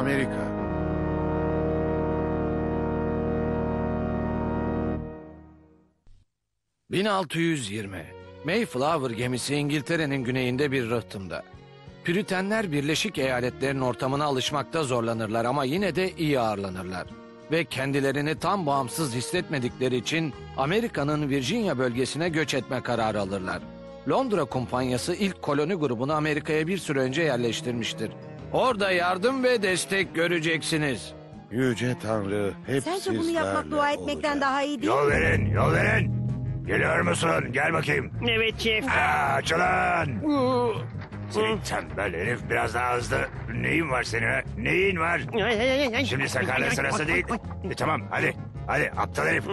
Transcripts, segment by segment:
Amerika. ...1620. Mayflower gemisi İngiltere'nin güneyinde bir rıhtımda. Püritenler Birleşik Eyaletlerin ortamına alışmakta zorlanırlar ama yine de iyi ağırlanırlar. Ve kendilerini tam bağımsız hissetmedikleri için Amerika'nın Virginia bölgesine göç etme kararı alırlar. Londra kumpanyası ilk koloni grubunu Amerika'ya bir süre önce yerleştirmiştir. Orada yardım ve destek göreceksiniz. Yüce Tanrı hep Sence bunu yapmak sizlerle dua etmekten olacak. daha iyi değil Yol mi? verin, yol verin. Geliyor musun? Gel bakayım. Evet şef. Aa, açılın. Seni tembel herif biraz daha hızlı. Neyin var senin? ha? Neyin var? Şimdi sakarlığın sırası değil. E, tamam hadi. Hadi aptal herif.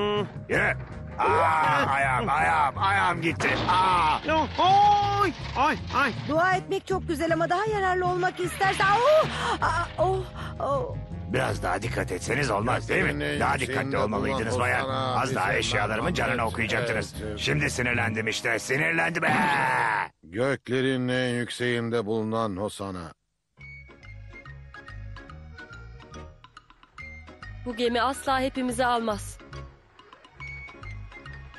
Yürü. Aa, ayağım, ayağım, ayağım gitti. Aa. Oy, ay, ay. Dua etmek çok güzel ama daha yararlı olmak istersen... Oh, Aa, oh, oh. Biraz daha dikkat etseniz olmaz değil mi? Daha dikkatli olmalıydınız bayan. Az daha eşyalarımın canını okuyacaktınız. Şimdi sinirlendim işte. Sinirlendim. Göklerin en yükseğinde bulunan Hosana. Bu gemi asla hepimizi almaz.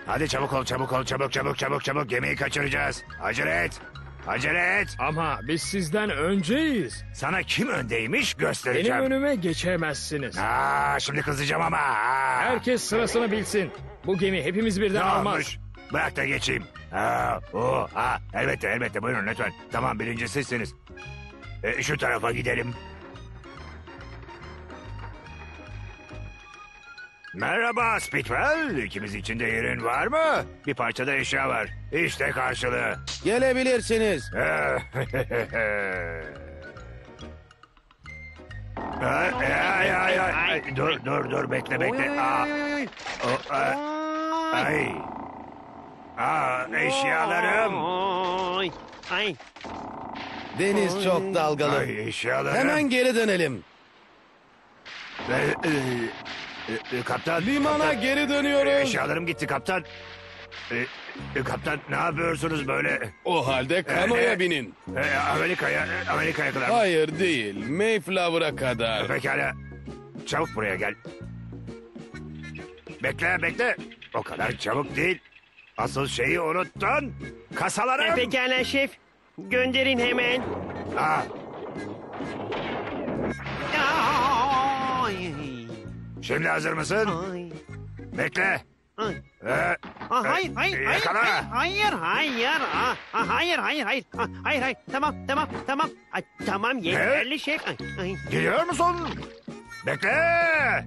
Hadi çabuk ol, çabuk ol, çabuk, çabuk, çabuk, çabuk. Gemiyi kaçıracağız. Acele et. Acele et. Ama biz sizden önceyiz. Sana kim öndeymiş Benim göstereceğim. önüme geçemezsiniz. Aa, şimdi kızacağım ama. Aa. Herkes sırasını bilsin. Bu gemi hepimiz Ne birden almaz. olmuş? Bırak da geçeyim. Aa, o, ha, elbette, elbette. Buyurun lütfen. Tamam, birinci sizsiniz. E, şu tarafa gidelim. Merhaba Speedwell. İkimiz için de yerin var mı? Bir parçada eşya var. İşte karşılığı. Gelebilirsiniz. ay, ay, ay, ay, ay. Dur, dur, dur. Bekle, bekle. Aa, o, ay, ay. Aa, eşyalarım. Oy, ay. Deniz çok dalgalı. Ay, eşyalarım. Hemen geri dönelim. E, e, e, e, kaptan. Limana kaptan. geri E, dönüyoruz. Eşyalarım gitti kaptan. E, e, kaptan ne yapıyorsunuz böyle? O halde kanoya Ee, binin. E, Amerika'ya, Amerika'ya kadar. Hayır değil. Mayflower'a kadar. Pekala. Çabuk buraya gel. Bekle, bekle. O kadar çabuk değil. Asıl şeyi unuttun. Kasalarım. E, Pekala şef. Gönderin hemen. Aa, Ay, şimdi hazır mısın? ay, Bekle. ay. E, Ah, hayır, e, hayır, hayır, yakala. hayır, hayır, hayır, ah, ah, hayır, hayır, hayır, ah, hayır, hayır, tamam, tamam, tamam, Ay, tamam, yeterli şef. Ay, ay. Gidiyor musun? Bekle.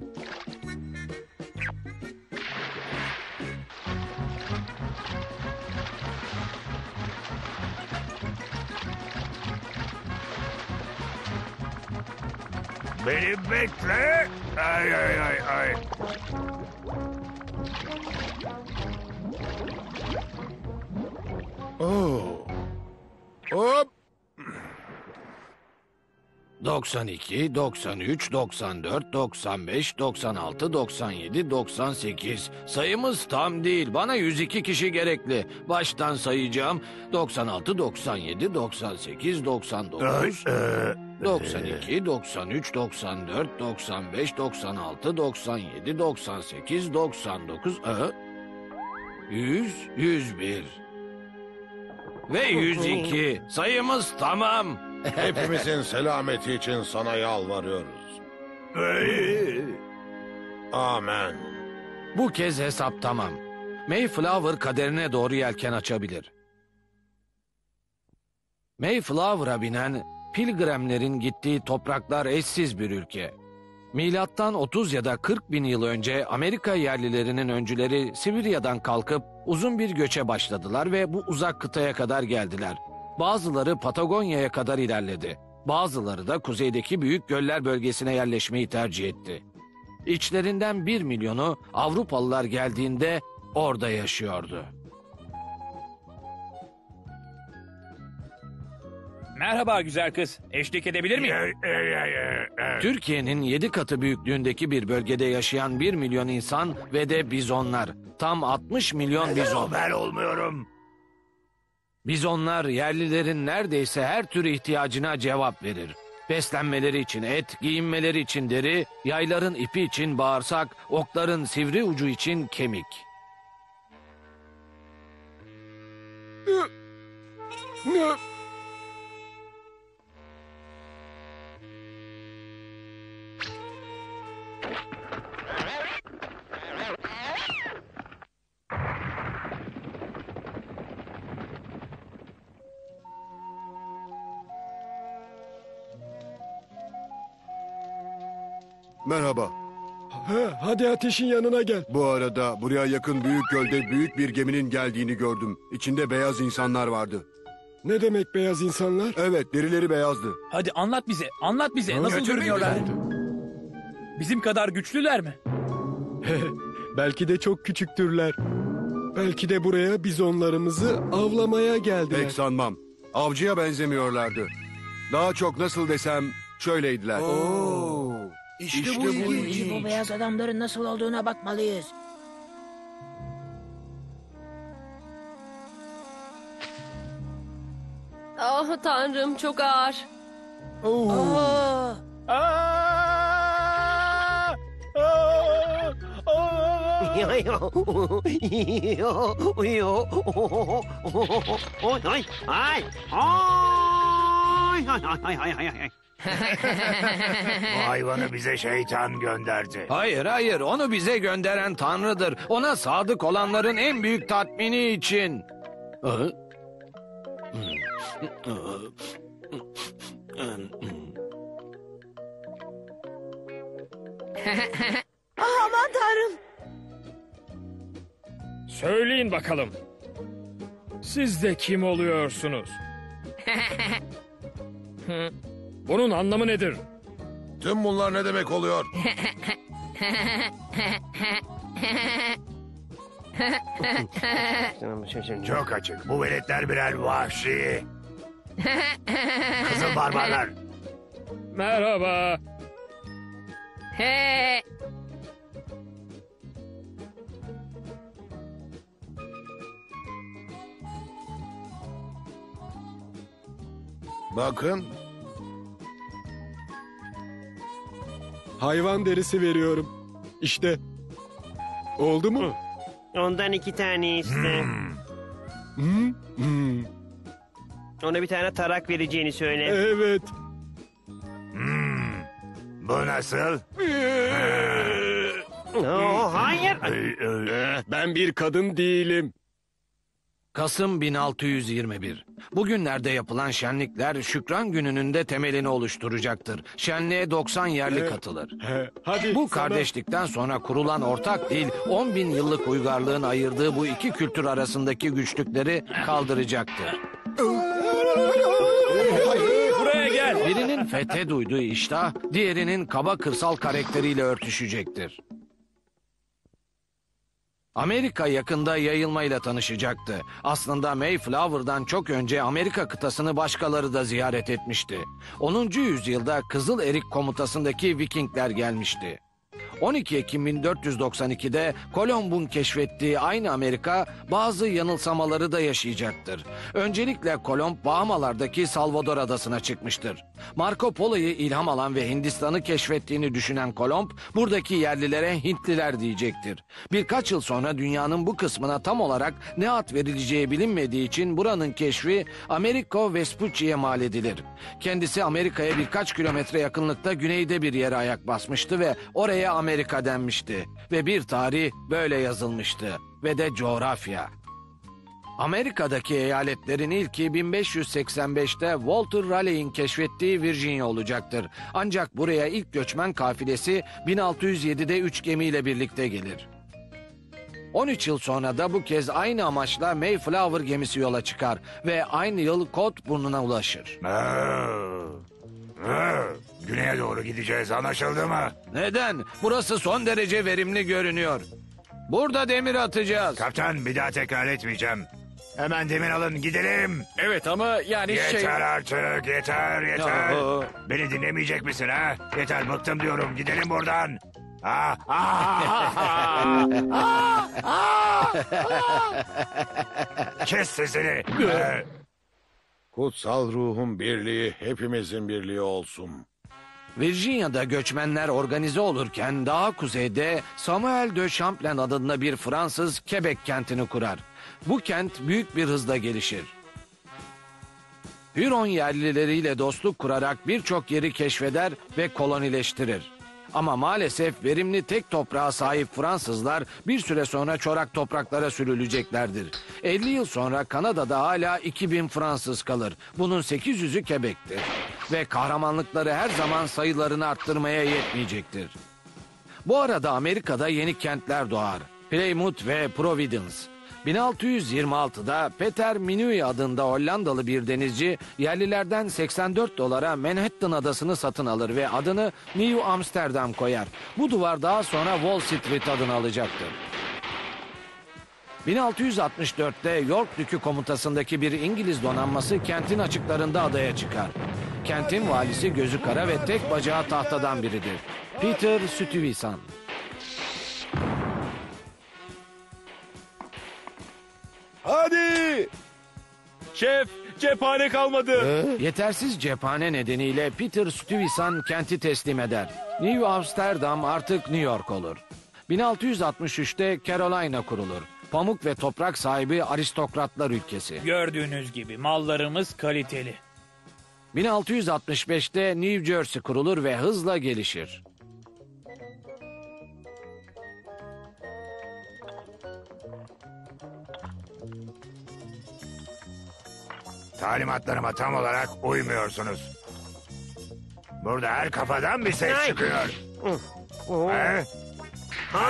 Beni bekle. Ay ay ay ay. Oo. Hop. 92, 93, 94, 95, 96, 97, 98. Sayımız tam değil. Bana 102 kişi gerekli. Baştan sayacağım. 96, 97, 98, 99, Ay, e, 92, 93, 94, 95, 96, 97, 98, 99, e, 100, 101 ve 102. Sayımız tamam. Hepimizin selameti için sana yalvarıyoruz. Amen. Bu kez hesap tamam. Mayflower kaderine doğru yelken açabilir. Mayflower'a binen pilgrimlerin gittiği topraklar eşsiz bir ülke. Milattan 30 ya da 40 bin yıl önce Amerika yerlilerinin öncüleri Sibirya'dan kalkıp uzun bir göçe başladılar ve bu uzak kıtaya kadar geldiler. Bazıları Patagonya'ya kadar ilerledi. Bazıları da kuzeydeki büyük göller bölgesine yerleşmeyi tercih etti. İçlerinden bir milyonu Avrupalılar geldiğinde orada yaşıyordu. Merhaba güzel kız. Eşlik edebilir miyim? Türkiye'nin yedi katı büyüklüğündeki bir bölgede yaşayan bir milyon insan ve de bizonlar. Tam 60 milyon bizon. ben olmuyorum? Bizonlar yerlilerin neredeyse her tür ihtiyacına cevap verir. Beslenmeleri için et, giyinmeleri için deri, yayların ipi için bağırsak, okların sivri ucu için kemik. Merhaba. hadi ateşin yanına gel. Bu arada buraya yakın büyük gölde büyük bir geminin geldiğini gördüm. İçinde beyaz insanlar vardı. Ne demek beyaz insanlar? Evet, derileri beyazdı. Hadi anlat bize, anlat bize. Nasıl görünüyorlar? Bizim kadar güçlüler mi? Belki de çok küçüktürler. Belki de buraya bizonlarımızı avlamaya geldiler. Pek sanmam. Avcıya benzemiyorlardı. Daha çok nasıl desem şöyleydiler. İşte, bu ilginç. Bu beyaz adamların nasıl olduğuna bakmalıyız. Ah tanrım çok ağır. Oo. Aa, Aa! Aa! Aa! Ay ay ay ay ay ay ay ay bu hayvanı bize şeytan gönderdi. Hayır hayır onu bize gönderen Tanrı'dır. Ona sadık olanların en büyük tatmini için. Ah, aman tanrım. Söyleyin bakalım. Siz de kim oluyorsunuz? Bunun anlamı nedir? Tüm bunlar ne demek oluyor? Çok açık. Bu veletler birer vahşi. Kızıl barbarlar. Merhaba. He. Bakın, Hayvan derisi veriyorum. İşte. Oldu mu? Ondan iki tane iste. Hı? Hmm, Ona bir tane tarak vereceğini söyle. Evet. Hmm. Bu nasıl? Oo, hayır. Ben bir kadın değilim. Kasım 1621. Bugünlerde yapılan şenlikler Şükran Günü'nün de temelini oluşturacaktır. Şenliğe 90 yerli katılır. Hadi Bu sana- kardeşlikten sonra kurulan ortak dil 10 bin yıllık uygarlığın ayırdığı bu iki kültür arasındaki güçlükleri kaldıracaktır. Buraya gel. Birinin fethe duyduğu iştah, diğerinin kaba kırsal karakteriyle örtüşecektir. Amerika yakında yayılmayla tanışacaktı. Aslında Mayflower'dan çok önce Amerika kıtasını başkaları da ziyaret etmişti. 10. yüzyılda Kızıl Erik komutasındaki Vikingler gelmişti. 12 Ekim 1492'de Kolomb'un keşfettiği aynı Amerika bazı yanılsamaları da yaşayacaktır. Öncelikle Kolomb Bahamalardaki Salvador adasına çıkmıştır. Marco Polo'yu ilham alan ve Hindistan'ı keşfettiğini düşünen Kolomb buradaki yerlilere Hintliler diyecektir. Birkaç yıl sonra dünyanın bu kısmına tam olarak ne ad verileceği bilinmediği için buranın keşfi Americo Vespucci'ye mal edilir. Kendisi Amerika'ya birkaç kilometre yakınlıkta güneyde bir yere ayak basmıştı ve oraya Amerika denmişti. Ve bir tarih böyle yazılmıştı. Ve de coğrafya. Amerika'daki eyaletlerin ilki 1585'te Walter Raleigh'in keşfettiği Virginia olacaktır. Ancak buraya ilk göçmen kafilesi 1607'de 3 gemiyle birlikte gelir. 13 yıl sonra da bu kez aynı amaçla Mayflower gemisi yola çıkar ve aynı yıl Kod burnuna ulaşır. Aa, Güneye doğru gideceğiz anlaşıldı mı? Neden? Burası son derece verimli görünüyor. Burada demir atacağız. Kaptan bir daha tekrar etmeyeceğim. Hemen demir alın gidelim. Evet ama yani şey... Yeter artık yeter yeter. Ya. Beni dinlemeyecek misin ha? Yeter bıktım diyorum gidelim buradan. Ah, ah, ah, ah, ah, ah. Kes sesini. Kutsal ruhun birliği hepimizin birliği olsun. Virginia'da göçmenler organize olurken daha kuzeyde Samuel de Champlain adında bir Fransız Quebec kentini kurar. Bu kent büyük bir hızla gelişir. Huron yerlileriyle dostluk kurarak birçok yeri keşfeder ve kolonileştirir. Ama maalesef verimli tek toprağa sahip Fransızlar bir süre sonra çorak topraklara sürüleceklerdir. 50 yıl sonra Kanada'da hala 2000 Fransız kalır. Bunun 800'ü Quebec'tir. Ve kahramanlıkları her zaman sayılarını arttırmaya yetmeyecektir. Bu arada Amerika'da yeni kentler doğar. Plymouth ve Providence. 1626'da Peter Minuit adında Hollandalı bir denizci yerlilerden 84 dolara Manhattan adasını satın alır ve adını New Amsterdam koyar. Bu duvar daha sonra Wall Street adını alacaktır. 1664'te York Dükü komutasındaki bir İngiliz donanması kentin açıklarında adaya çıkar. Kentin valisi gözü kara ve tek bacağı tahtadan biridir. Peter Stuyvesant. Hadi! Şef, cephane kalmadı. Yetersiz cephane nedeniyle Peter Stuyvesant kenti teslim eder. New Amsterdam artık New York olur. 1663'te Carolina kurulur. Pamuk ve toprak sahibi aristokratlar ülkesi. Gördüğünüz gibi mallarımız kaliteli. 1665'te New Jersey kurulur ve hızla gelişir. Talimatlarıma tam olarak uymuyorsunuz. Burada her kafadan bir ses Ay. çıkıyor. He? Ay,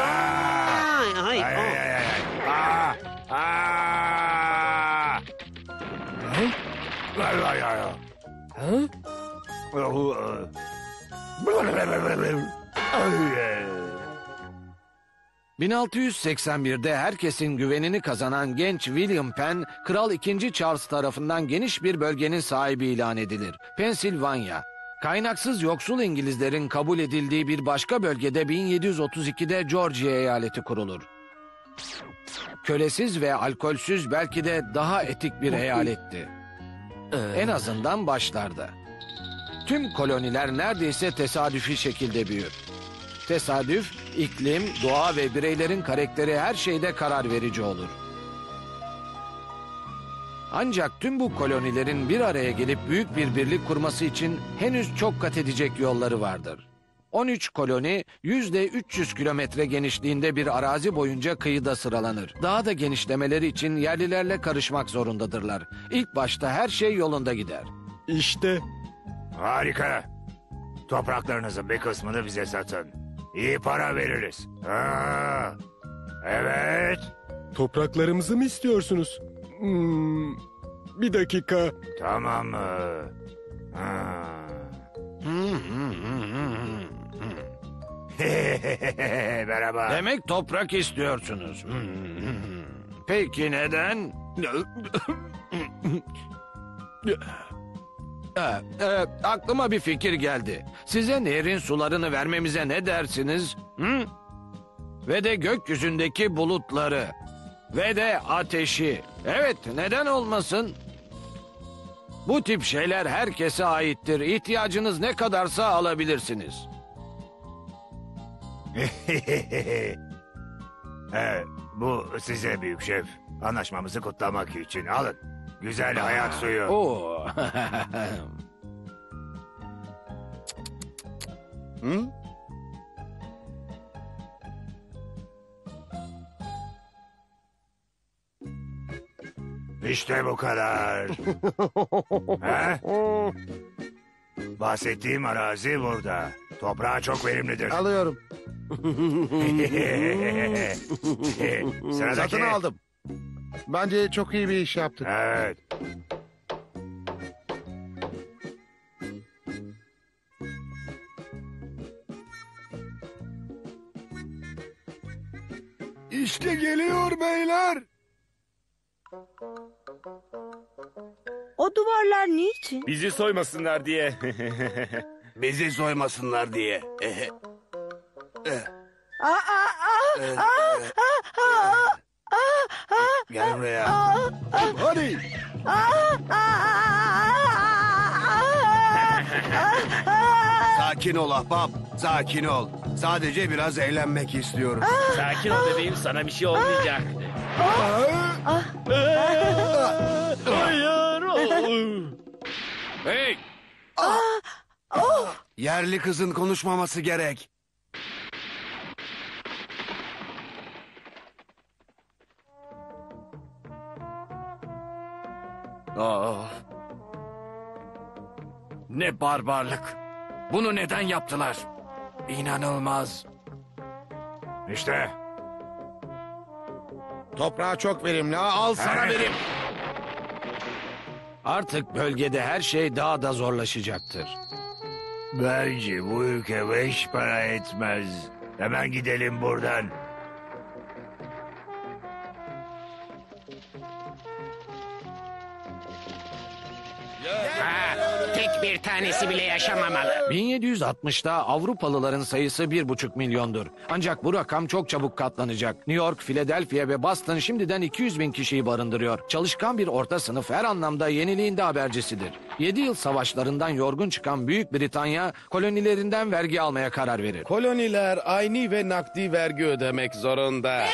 ay, Ay, ay, ay, ay. Aa, aa. Ay, ay, ay, ay. Oh, Ay, 1681'de herkesin güvenini kazanan genç William Penn, Kral II. Charles tarafından geniş bir bölgenin sahibi ilan edilir. Pensilvanya. Kaynaksız yoksul İngilizlerin kabul edildiği bir başka bölgede 1732'de Georgia eyaleti kurulur. Kölesiz ve alkolsüz belki de daha etik bir eyaletti. En azından başlarda. Tüm koloniler neredeyse tesadüfi şekilde büyür. Tesadüf, iklim, doğa ve bireylerin karakteri her şeyde karar verici olur. Ancak tüm bu kolonilerin bir araya gelip büyük bir birlik kurması için henüz çok kat edecek yolları vardır. 13 koloni yüzde 300 kilometre genişliğinde bir arazi boyunca kıyıda sıralanır. Daha da genişlemeleri için yerlilerle karışmak zorundadırlar. İlk başta her şey yolunda gider. İşte Harika. Topraklarınızın bir kısmını bize satın. İyi para veririz. Ha, evet. topraklarımızı mı istiyorsunuz? Hmm, bir dakika. Tamam mı? Ha. Merhaba. Demek toprak istiyorsunuz. Hmm. Peki neden? Ee, e, aklıma bir fikir geldi. Size nehrin sularını vermemize ne dersiniz? Hı? Ve de gökyüzündeki bulutları. Ve de ateşi. Evet, neden olmasın? Bu tip şeyler herkese aittir. İhtiyacınız ne kadarsa alabilirsiniz. evet, bu size büyük şef. Anlaşmamızı kutlamak için alın. Güzel hayat suyu. Oo. Hı? İşte bu kadar. He? Bahsettiğim arazi burada. Toprağı çok verimlidir. Alıyorum. Sıradaki. Satın aldım. Bence çok iyi bir iş yaptık. Evet. İşte geliyor beyler. O duvarlar niçin? Bizi soymasınlar diye. Bizi soymasınlar diye. Aa, aa, aa, aa, aa, Gel buraya. aa, aa. Hadi Sakin ol ahbap. Sakin ol. Sadece biraz eğlenmek istiyorum. Sakin ol bebeğim sana bir şey olmayacak. Hey! Yerli kızın konuşmaması gerek. Oh. Ne barbarlık. Bunu neden yaptılar? İnanılmaz. İşte Toprağı çok verimli. Al sana verim. Artık bölgede her şey daha da zorlaşacaktır. bence bu ülke beş para etmez. Hemen gidelim buradan. Tek bir tanesi bile yaşamamalı. 1760'da Avrupalıların sayısı 1,5 milyondur. Ancak bu rakam çok çabuk katlanacak. New York, Philadelphia ve Boston şimdiden 200 bin kişiyi barındırıyor. Çalışkan bir orta sınıf her anlamda yeniliğinde habercisidir. 7 yıl savaşlarından yorgun çıkan Büyük Britanya kolonilerinden vergi almaya karar verir. Koloniler aynı ve nakdi vergi ödemek zorunda.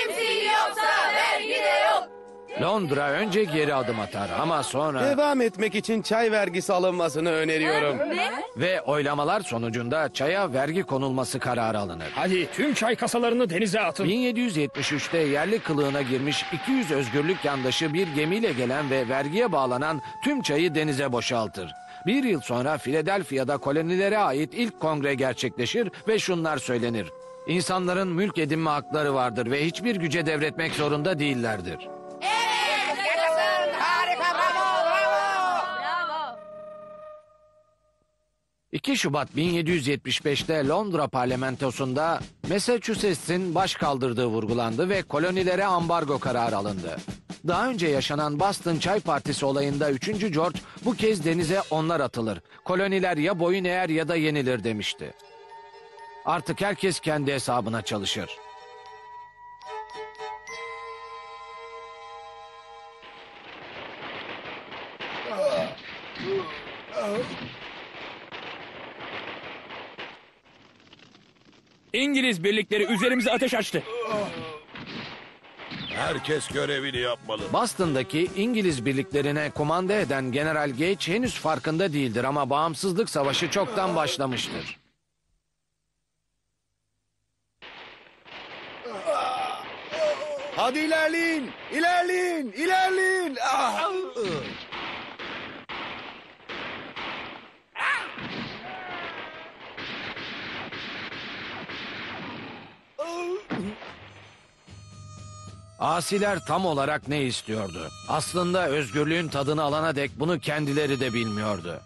Londra önce geri adım atar ama sonra Devam etmek için çay vergisi alınmasını öneriyorum. ve oylamalar sonucunda çaya vergi konulması kararı alınır. Hadi tüm çay kasalarını denize atın. 1773'te yerli kılığına girmiş 200 özgürlük yandaşı bir gemiyle gelen ve vergiye bağlanan tüm çayı denize boşaltır. Bir yıl sonra Philadelphia'da kolonilere ait ilk kongre gerçekleşir ve şunlar söylenir. İnsanların mülk edinme hakları vardır ve hiçbir güce devretmek zorunda değillerdir. 2 Şubat 1775'te Londra parlamentosunda Massachusetts'in baş kaldırdığı vurgulandı ve kolonilere ambargo kararı alındı. Daha önce yaşanan Boston Çay Partisi olayında 3. George bu kez denize onlar atılır. Koloniler ya boyun eğer ya da yenilir demişti. Artık herkes kendi hesabına çalışır. İngiliz birlikleri üzerimize ateş açtı. Herkes görevini yapmalı. Boston'daki İngiliz birliklerine kumanda eden General Gage henüz farkında değildir ama bağımsızlık savaşı çoktan başlamıştır. Hadi ilerleyin. İlerleyin. İlerleyin. Ah! Asiler tam olarak ne istiyordu? Aslında özgürlüğün tadını alana dek bunu kendileri de bilmiyordu.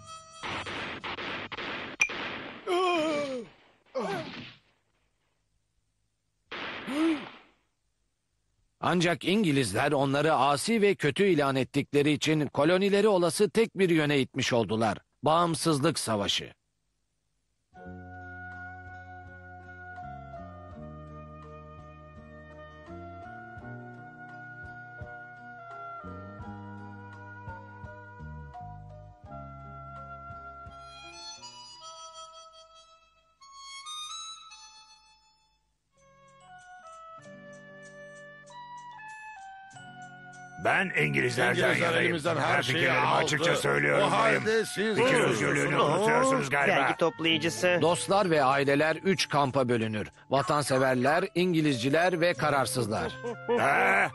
Ancak İngilizler onları asi ve kötü ilan ettikleri için kolonileri olası tek bir yöne itmiş oldular. Bağımsızlık Savaşı. Ben İngilizlerden İngilizler yanayım. elimizden her şeyi fikirlerimi aldı. açıkça söylüyorum. O bayım. halde siz Fikir özgürlüğünü unutuyorsunuz galiba. Vergi toplayıcısı. Dostlar ve aileler üç kampa bölünür. Vatanseverler, İngilizciler ve kararsızlar. Ha?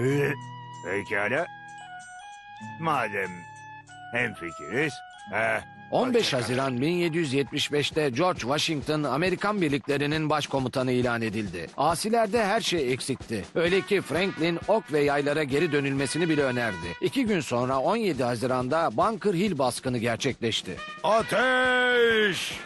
Ee, Pekala. Madem hemfikiriz. Ha? 15 Haziran 1775'te George Washington Amerikan birliklerinin başkomutanı ilan edildi. Asilerde her şey eksikti. Öyle ki Franklin ok ve yaylara geri dönülmesini bile önerdi. İki gün sonra 17 Haziran'da Bunker Hill baskını gerçekleşti. Ateş!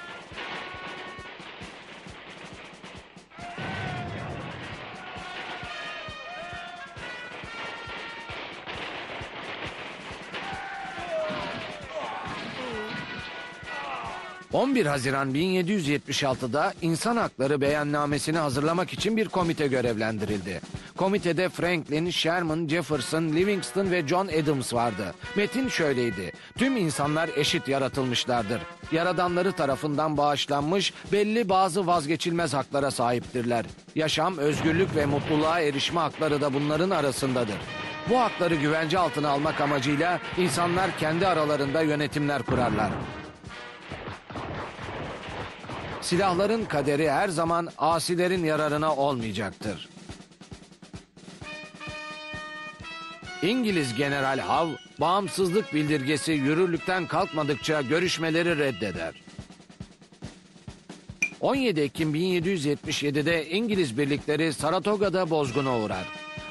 ...11 Haziran 1776'da insan hakları beyannamesini hazırlamak için bir komite görevlendirildi. Komitede Franklin, Sherman, Jefferson, Livingston ve John Adams vardı. Metin şöyleydi. Tüm insanlar eşit yaratılmışlardır. Yaradanları tarafından bağışlanmış belli bazı vazgeçilmez haklara sahiptirler. Yaşam, özgürlük ve mutluluğa erişme hakları da bunların arasındadır. Bu hakları güvence altına almak amacıyla insanlar kendi aralarında yönetimler kurarlar. Silahların kaderi her zaman asilerin yararına olmayacaktır. İngiliz General Howe, bağımsızlık bildirgesi yürürlükten kalkmadıkça görüşmeleri reddeder. 17 Ekim 1777'de İngiliz birlikleri Saratoga'da bozguna uğrar.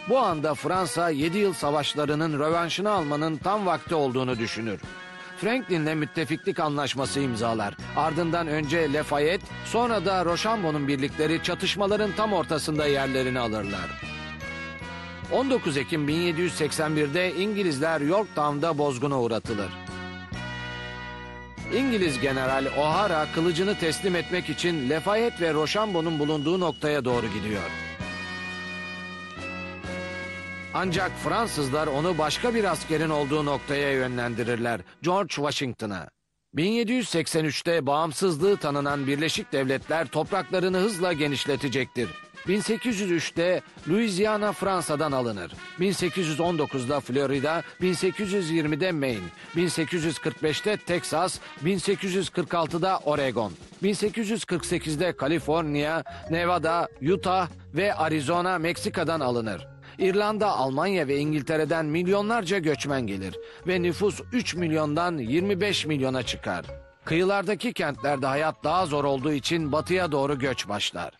Bu anda Fransa 7 yıl savaşlarının rövanşını almanın tam vakti olduğunu düşünür. Franklin'le müttefiklik anlaşması imzalar. Ardından önce Lafayette, sonra da Rochambeau'nun birlikleri çatışmaların tam ortasında yerlerini alırlar. 19 Ekim 1781'de İngilizler Yorktown'da bozguna uğratılır. İngiliz General O'Hara kılıcını teslim etmek için Lafayette ve Rochambeau'nun bulunduğu noktaya doğru gidiyor. Ancak Fransızlar onu başka bir askerin olduğu noktaya yönlendirirler. George Washington'a. 1783'te bağımsızlığı tanınan Birleşik Devletler topraklarını hızla genişletecektir. 1803'te Louisiana Fransa'dan alınır. 1819'da Florida, 1820'de Maine, 1845'te Texas, 1846'da Oregon, 1848'de Kaliforniya, Nevada, Utah ve Arizona Meksika'dan alınır. İrlanda, Almanya ve İngiltere'den milyonlarca göçmen gelir ve nüfus 3 milyondan 25 milyona çıkar. Kıyılardaki kentlerde hayat daha zor olduğu için batıya doğru göç başlar.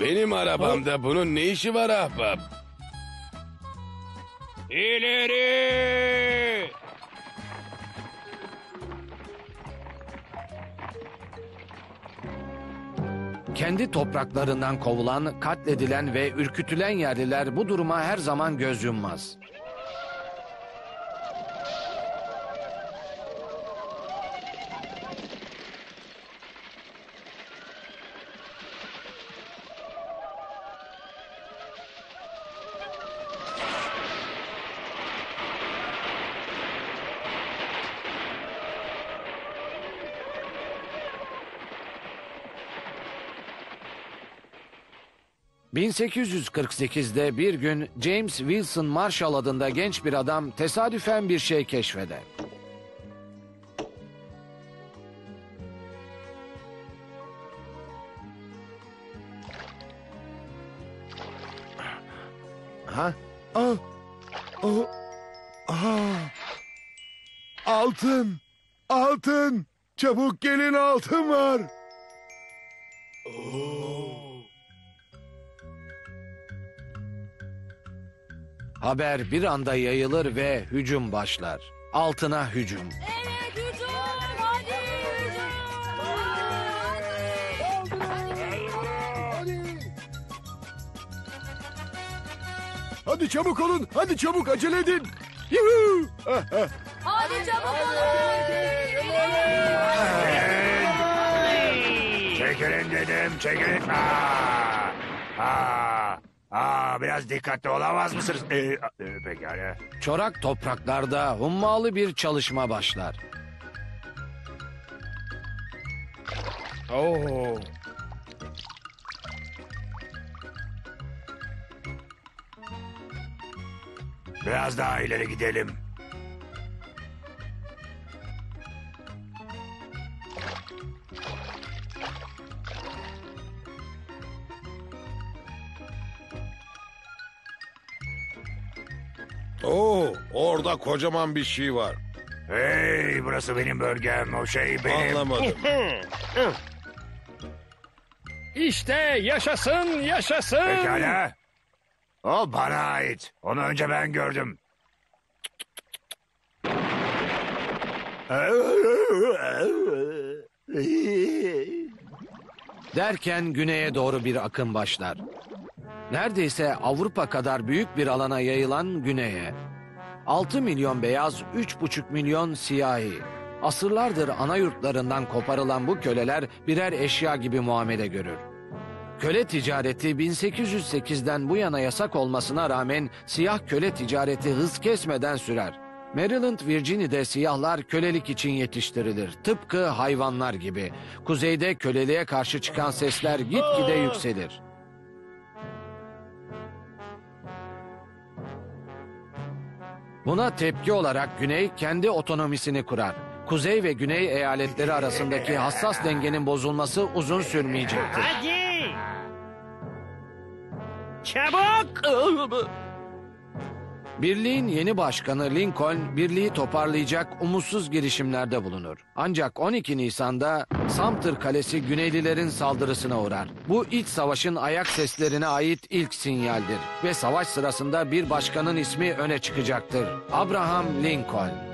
Benim arabamda bunun ne işi var ahbap? İleri! Kendi topraklarından kovulan, katledilen ve ürkütülen yerliler bu duruma her zaman göz yummaz. ...1848'de bir gün James Wilson Marshall adında genç bir adam tesadüfen bir şey keşfeder. Ha? Ah. Oh. Ah. Altın. Altın. Çabuk gelin altın var. Haber bir anda yayılır ve hücum başlar. Altına hücum. Evet hücum hadi hücum. Hadi çabuk olun. Hadi çabuk acele edin. Yuhu. Ah, ah. Hadi çabuk olun. Çekilin dedim, çekilin. Aa, aa, aa, biraz dikkatli olamaz mısınız? Ee, e, pekala. Çorak topraklarda hummalı bir çalışma başlar. Oo. Biraz daha ileri gidelim. Orada kocaman bir şey var. Hey, burası benim bölgem. O şey benim. Anlamadım. İşte yaşasın yaşasın. Pekala. O bana ait. Onu önce ben gördüm. Derken güneye doğru bir akım başlar. Neredeyse Avrupa kadar büyük bir alana yayılan güneye. 6 milyon beyaz, 3,5 milyon siyahi. Asırlardır ana yurtlarından koparılan bu köleler birer eşya gibi muamele görür. Köle ticareti 1808'den bu yana yasak olmasına rağmen siyah köle ticareti hız kesmeden sürer. Maryland, Virginia'de siyahlar kölelik için yetiştirilir. Tıpkı hayvanlar gibi. Kuzeyde köleliğe karşı çıkan sesler gitgide yükselir. Buna tepki olarak Güney kendi otonomisini kurar. Kuzey ve Güney eyaletleri arasındaki hassas dengenin bozulması uzun sürmeyecektir. Hadi. Çabuk. Birliğin yeni başkanı Lincoln, birliği toparlayacak umutsuz girişimlerde bulunur. Ancak 12 Nisan'da Sumter Kalesi Güneylilerin saldırısına uğrar. Bu iç savaşın ayak seslerine ait ilk sinyaldir ve savaş sırasında bir başkanın ismi öne çıkacaktır. Abraham Lincoln.